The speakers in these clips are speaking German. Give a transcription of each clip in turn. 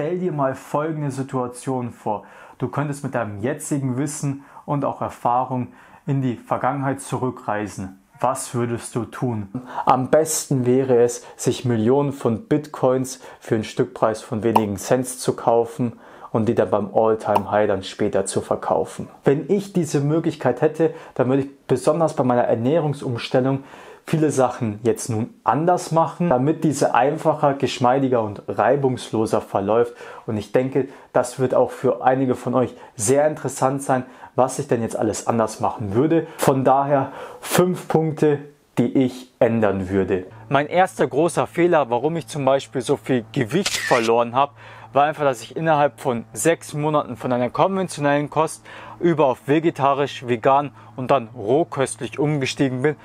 Stell dir mal folgende Situation vor. Du könntest mit deinem jetzigen Wissen und auch Erfahrung in die Vergangenheit zurückreisen. Was würdest du tun? Am besten wäre es, sich Millionen von Bitcoins für einen Stückpreis von wenigen Cents zu kaufen und die dann beim All-Time-High dann später zu verkaufen. Wenn ich diese Möglichkeit hätte, dann würde ich besonders bei meiner Ernährungsumstellung viele Sachen jetzt nun anders machen, damit diese einfacher, geschmeidiger und reibungsloser verläuft. Und ich denke, das wird auch für einige von euch sehr interessant sein, was ich denn jetzt alles anders machen würde. Von daher fünf Punkte, die ich ändern würde. Mein erster großer Fehler, warum ich zum Beispiel so viel Gewicht verloren habe, war einfach, dass ich innerhalb von sechs Monaten von einer konventionellen Kost über auf vegetarisch, vegan und dann rohköstlich umgestiegen bin,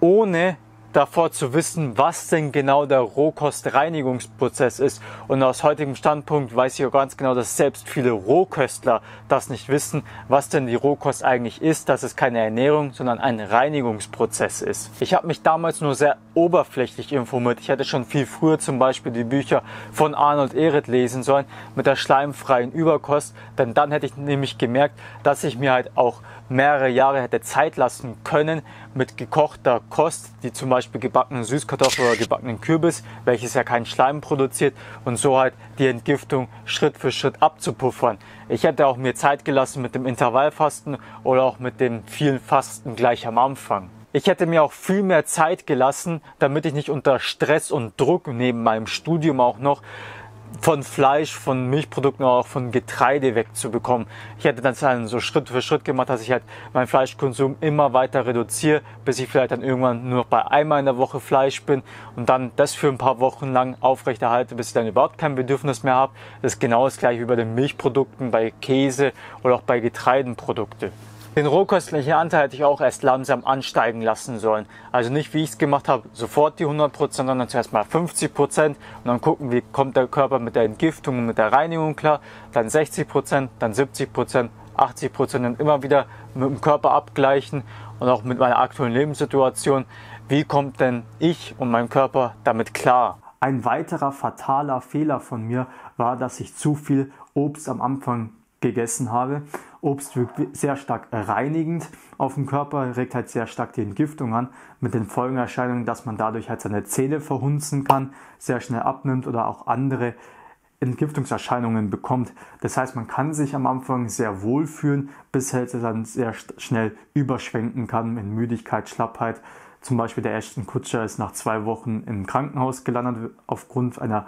ohne davor zu wissen, was denn genau der Rohkostreinigungsprozess ist. Und aus heutigem Standpunkt weiß ich auch ganz genau, dass selbst viele Rohköstler das nicht wissen, was denn die Rohkost eigentlich ist, dass es keine Ernährung, sondern ein Reinigungsprozess ist. Ich habe mich damals nur sehr oberflächlich informiert. Ich hätte schon viel früher zum Beispiel die Bücher von Arnold Ehret lesen sollen mit der schleimfreien Überkost, denn dann hätte ich nämlich gemerkt, dass ich mir halt auch mehrere Jahre hätte Zeit lassen können mit gekochter Kost, die zum Beispiel gebackenen Süßkartoffel oder gebackenen Kürbis, welches ja keinen Schleim produziert und so halt die Entgiftung Schritt für Schritt abzupuffern. Ich hätte auch mir Zeit gelassen mit dem Intervallfasten oder auch mit dem vielen Fasten gleich am Anfang. Ich hätte mir auch viel mehr Zeit gelassen, damit ich nicht unter Stress und Druck neben meinem Studium auch noch von Fleisch, von Milchprodukten, auch von Getreide wegzubekommen. Ich hätte dann halt so Schritt für Schritt gemacht, dass ich halt meinen Fleischkonsum immer weiter reduziere, bis ich vielleicht dann irgendwann nur noch bei einmal in der Woche Fleisch bin und dann das für ein paar Wochen lang aufrechterhalte, bis ich dann überhaupt kein Bedürfnis mehr habe. Das ist genau das gleiche wie bei den Milchprodukten, bei Käse oder auch bei Getreidenprodukten. Den rohköstlichen Anteil hätte ich auch erst langsam ansteigen lassen sollen. Also nicht wie ich es gemacht habe, sofort die 100%, sondern zuerst mal 50% und dann gucken, wie kommt der Körper mit der Entgiftung und mit der Reinigung klar. Dann 60%, dann 70%, 80% und immer wieder mit dem Körper abgleichen und auch mit meiner aktuellen Lebenssituation. Wie kommt denn ich und mein Körper damit klar? Ein weiterer fataler Fehler von mir war, dass ich zu viel Obst am Anfang gegessen habe. Obst wirkt sehr stark reinigend auf den Körper, regt halt sehr stark die Entgiftung an, mit den Folgenerscheinungen, dass man dadurch halt seine Zähne verhunzen kann, sehr schnell abnimmt oder auch andere Entgiftungserscheinungen bekommt. Das heißt, man kann sich am Anfang sehr wohl fühlen, bis es dann sehr schnell überschwenken kann in Müdigkeit, Schlappheit. Zum Beispiel der Ashton Kutscher ist nach zwei Wochen im Krankenhaus gelandet aufgrund einer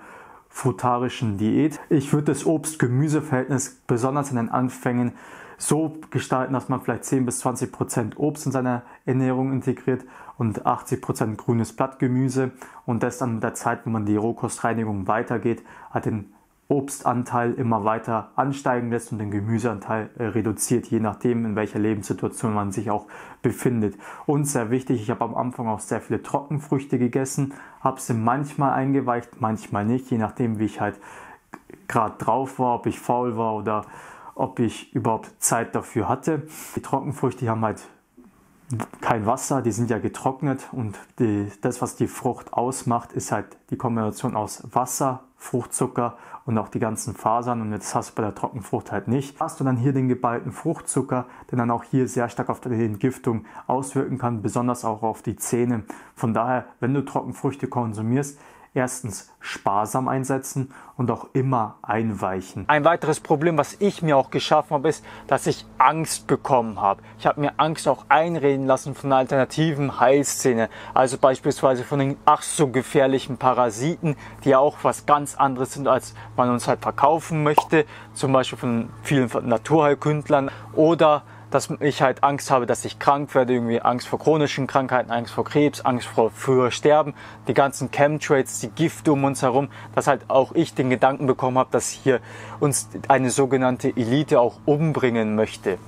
frutarischen Diät. Ich würde das Obst-Gemüse-Verhältnis besonders in den Anfängen so gestalten, dass man vielleicht 10 bis 20 Prozent Obst in seiner Ernährung integriert und 80 Prozent grünes Blattgemüse und das dann mit der Zeit, wenn man die Rohkostreinigung weitergeht, hat den Obstanteil immer weiter ansteigen lässt und den Gemüseanteil äh, reduziert, je nachdem, in welcher Lebenssituation man sich auch befindet. Und sehr wichtig, ich habe am Anfang auch sehr viele Trockenfrüchte gegessen, habe sie manchmal eingeweicht, manchmal nicht, je nachdem, wie ich halt gerade drauf war, ob ich faul war oder ob ich überhaupt Zeit dafür hatte. Die Trockenfrüchte haben halt kein Wasser, die sind ja getrocknet und die, das, was die Frucht ausmacht, ist halt die Kombination aus Wasser, Fruchtzucker und auch die ganzen Fasern und das hast du bei der Trockenfrucht halt nicht. Hast du dann hier den geballten Fruchtzucker, der dann auch hier sehr stark auf die Entgiftung auswirken kann, besonders auch auf die Zähne. Von daher, wenn du Trockenfrüchte konsumierst, erstens sparsam einsetzen und auch immer einweichen. Ein weiteres Problem, was ich mir auch geschaffen habe, ist, dass ich Angst bekommen habe. Ich habe mir Angst auch einreden lassen von alternativen Heilszene, also beispielsweise von den ach so gefährlichen Parasiten, die ja auch was ganz anderes sind, als man uns halt verkaufen möchte, zum Beispiel von vielen Naturheilkündlern oder dass ich halt Angst habe, dass ich krank werde, irgendwie Angst vor chronischen Krankheiten, Angst vor Krebs, Angst vor früher Sterben, die ganzen Chemtrails, die Gifte um uns herum, dass halt auch ich den Gedanken bekommen habe, dass hier uns eine sogenannte Elite auch umbringen möchte.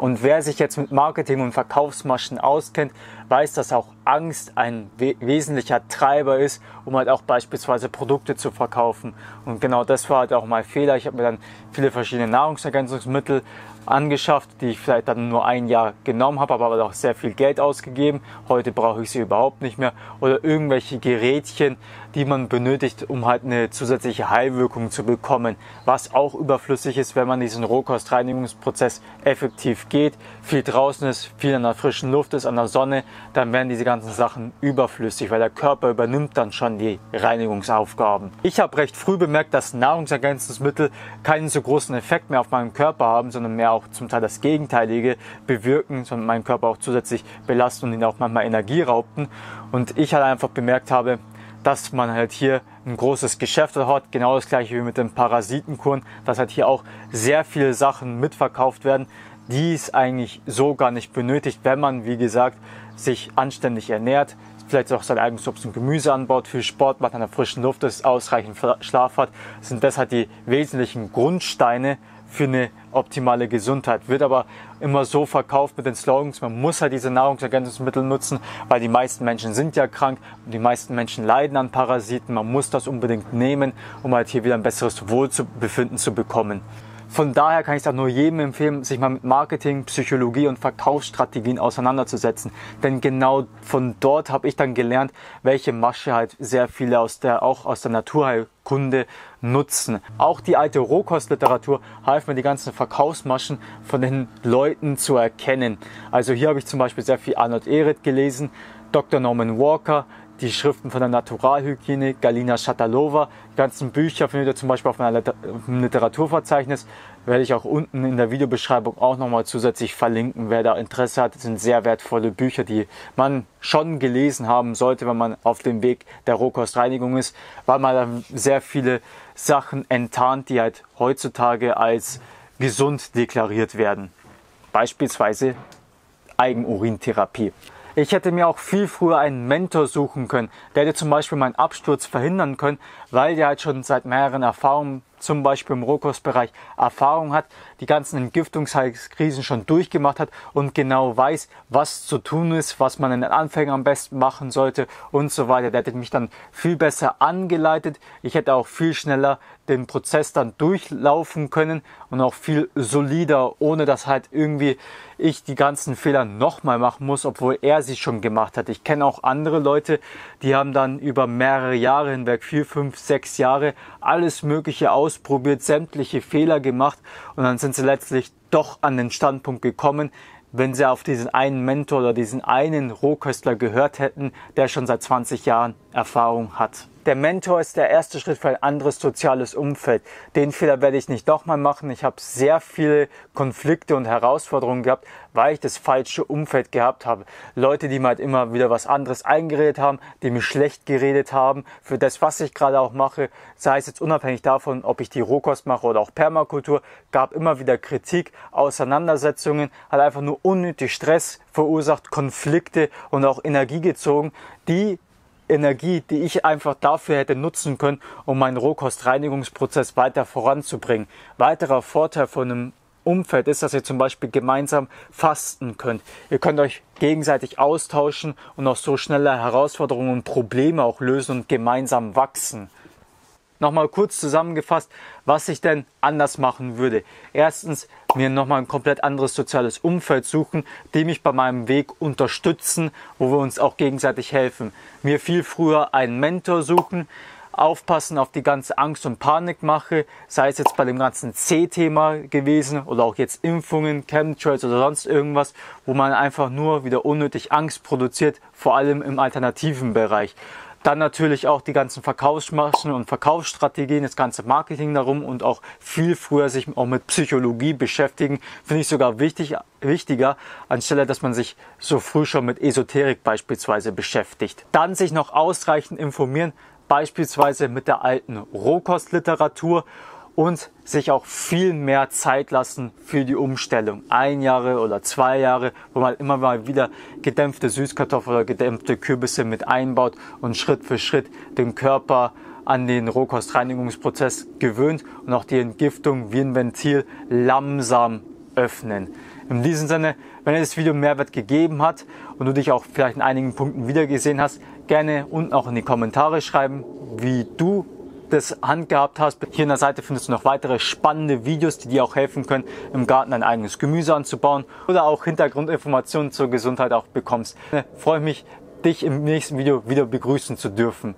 Und wer sich jetzt mit Marketing und Verkaufsmaschen auskennt, weiß, dass auch Angst ein we wesentlicher Treiber ist, um halt auch beispielsweise Produkte zu verkaufen. Und genau das war halt auch mein Fehler. Ich habe mir dann viele verschiedene Nahrungsergänzungsmittel angeschafft, die ich vielleicht dann nur ein Jahr genommen habe, aber auch sehr viel Geld ausgegeben. Heute brauche ich sie überhaupt nicht mehr. Oder irgendwelche Gerätchen, die man benötigt, um halt eine zusätzliche Heilwirkung zu bekommen, was auch überflüssig ist, wenn man diesen Rohkostreinigungsprozess effektiv geht, viel draußen ist, viel an der frischen Luft ist, an der Sonne, dann werden diese ganzen Sachen überflüssig, weil der Körper übernimmt dann schon die Reinigungsaufgaben. Ich habe recht früh bemerkt, dass Nahrungsergänzungsmittel keinen so großen Effekt mehr auf meinen Körper haben, sondern mehr auch zum Teil das Gegenteilige bewirken, sondern meinen Körper auch zusätzlich belasten und ihn auch manchmal Energie raubten. Und ich halt einfach bemerkt habe, dass man halt hier ein großes Geschäft hat. Genau das gleiche wie mit den Parasitenkuren, dass halt hier auch sehr viele Sachen mitverkauft werden, die es eigentlich so gar nicht benötigt, wenn man, wie gesagt, sich anständig ernährt, vielleicht auch sein eigenes Obst und Gemüse anbaut, viel Sport macht, an der frischen Luft ist, ausreichend Schlaf hat, sind das halt die wesentlichen Grundsteine für eine optimale Gesundheit. Wird aber immer so verkauft mit den Slogans, man muss halt diese Nahrungsergänzungsmittel nutzen, weil die meisten Menschen sind ja krank und die meisten Menschen leiden an Parasiten. Man muss das unbedingt nehmen, um halt hier wieder ein besseres Wohlbefinden zu bekommen. Von daher kann ich es auch nur jedem empfehlen, sich mal mit Marketing, Psychologie und Verkaufsstrategien auseinanderzusetzen. Denn genau von dort habe ich dann gelernt, welche Masche halt sehr viele aus der, auch aus der Naturheilkunde nutzen. Auch die alte Rohkostliteratur half mir die ganzen Verkaufsmaschen von den Leuten zu erkennen. Also hier habe ich zum Beispiel sehr viel Arnold Ehret gelesen, Dr. Norman Walker, die Schriften von der Naturalhygiene, Galina Shatalova, die ganzen Bücher findet ihr zum Beispiel auf meinem Literaturverzeichnis, werde ich auch unten in der Videobeschreibung auch nochmal zusätzlich verlinken. Wer da Interesse hat, das sind sehr wertvolle Bücher, die man schon gelesen haben sollte, wenn man auf dem Weg der Rohkostreinigung ist, weil man dann sehr viele Sachen enttarnt, die halt heutzutage als gesund deklariert werden. Beispielsweise Eigenurintherapie. Ich hätte mir auch viel früher einen Mentor suchen können, der hätte zum Beispiel meinen Absturz verhindern können, weil der halt schon seit mehreren Erfahrungen zum Beispiel im Rohkostbereich Erfahrung hat, die ganzen Entgiftungskrisen schon durchgemacht hat und genau weiß, was zu tun ist, was man in den Anfängen am besten machen sollte und so weiter. Der hätte mich dann viel besser angeleitet. Ich hätte auch viel schneller den Prozess dann durchlaufen können und auch viel solider, ohne dass halt irgendwie ich die ganzen Fehler nochmal machen muss, obwohl er sie schon gemacht hat. Ich kenne auch andere Leute, die haben dann über mehrere Jahre hinweg, vier, fünf, sechs Jahre, alles Mögliche ausprobiert, sämtliche Fehler gemacht und dann sind sie letztlich doch an den Standpunkt gekommen, wenn sie auf diesen einen Mentor oder diesen einen Rohköstler gehört hätten, der schon seit 20 Jahren Erfahrung hat. Der Mentor ist der erste Schritt für ein anderes soziales Umfeld. Den Fehler werde ich nicht nochmal machen. Ich habe sehr viele Konflikte und Herausforderungen gehabt, weil ich das falsche Umfeld gehabt habe. Leute, die mir halt immer wieder was anderes eingeredet haben, die mir schlecht geredet haben für das, was ich gerade auch mache, sei es jetzt unabhängig davon, ob ich die Rohkost mache oder auch Permakultur, gab immer wieder Kritik, Auseinandersetzungen, hat einfach nur unnötig Stress verursacht, Konflikte und auch Energie gezogen, die Energie, die ich einfach dafür hätte nutzen können, um meinen Rohkostreinigungsprozess weiter voranzubringen. Weiterer Vorteil von einem Umfeld ist, dass ihr zum Beispiel gemeinsam fasten könnt. Ihr könnt euch gegenseitig austauschen und auch so schnelle Herausforderungen und Probleme auch lösen und gemeinsam wachsen. Nochmal kurz zusammengefasst, was ich denn anders machen würde. Erstens, mir nochmal ein komplett anderes soziales Umfeld suchen, die mich bei meinem Weg unterstützen, wo wir uns auch gegenseitig helfen. Mir viel früher einen Mentor suchen, aufpassen auf die ganze Angst und Panikmache, sei es jetzt bei dem ganzen C-Thema gewesen oder auch jetzt Impfungen, Chemtrails oder sonst irgendwas, wo man einfach nur wieder unnötig Angst produziert, vor allem im alternativen Bereich. Dann natürlich auch die ganzen Verkaufsmaschen und Verkaufsstrategien, das ganze Marketing darum und auch viel früher sich auch mit Psychologie beschäftigen, finde ich sogar wichtig, wichtiger, anstelle dass man sich so früh schon mit Esoterik beispielsweise beschäftigt. Dann sich noch ausreichend informieren, beispielsweise mit der alten Rohkostliteratur und sich auch viel mehr Zeit lassen für die Umstellung. Ein Jahre oder zwei Jahre, wo man immer mal wieder gedämpfte Süßkartoffeln oder gedämpfte Kürbisse mit einbaut und Schritt für Schritt den Körper an den Rohkostreinigungsprozess gewöhnt und auch die Entgiftung wie ein Ventil langsam öffnen. In diesem Sinne, wenn dir das Video Mehrwert gegeben hat und du dich auch vielleicht in einigen Punkten wiedergesehen hast, gerne unten auch in die Kommentare schreiben, wie du das handgehabt hast. Hier an der Seite findest du noch weitere spannende Videos, die dir auch helfen können, im Garten ein eigenes Gemüse anzubauen oder auch Hintergrundinformationen zur Gesundheit auch bekommst. Ich freue mich, dich im nächsten Video wieder begrüßen zu dürfen.